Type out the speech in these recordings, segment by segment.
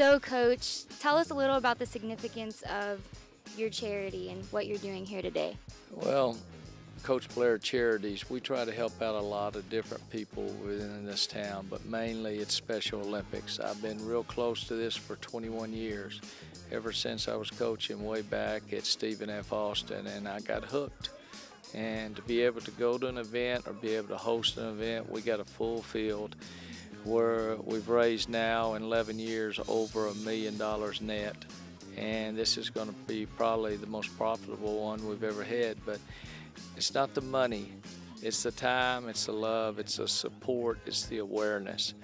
So, Coach, tell us a little about the significance of your charity and what you're doing here today. Well, Coach Blair Charities, we try to help out a lot of different people within this town, but mainly it's Special Olympics. I've been real close to this for 21 years, ever since I was coaching way back at Stephen F. Austin, and I got hooked. And to be able to go to an event or be able to host an event, we got a full field where we've raised now in 11 years over a million dollars net. And this is going to be probably the most profitable one we've ever had. But it's not the money, it's the time, it's the love, it's the support, it's the awareness.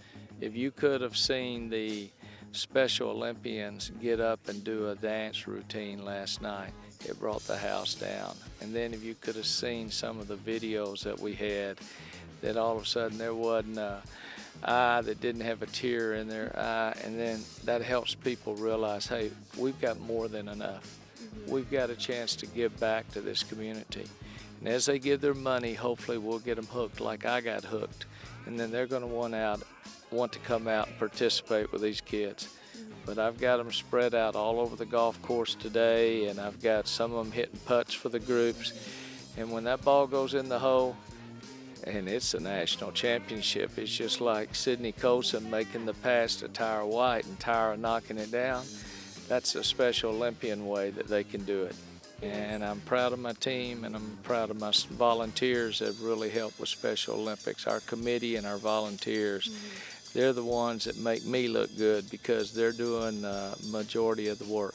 If you could have seen the Special Olympians get up and do a dance routine last night, it brought the house down. And then if you could have seen some of the videos that we had, that all of a sudden there wasn't a eye that didn't have a tear in their eye, and then that helps people realize, hey, we've got more than enough. Mm-hmm. We've got a chance to give back to this community. And as they give their money, hopefully we'll get them hooked like I got hooked. And then they're going to want out, want to come out and participate with these kids. Mm-hmm. But I've got them spread out all over the golf course today, and I've got some of them hitting putts for the groups. And when that ball goes in the hole, and it's a national championship, it's just like Sydney Colson making the pass to Tyra White and Tyra knocking it down. That's a special Olympian way that they can do it. And I'm proud of my team and I'm proud of my volunteers that really helped with Special Olympics. Our committee and our volunteers, mm-hmm. they're the ones that make me look good because they're doing the uh, majority of the work.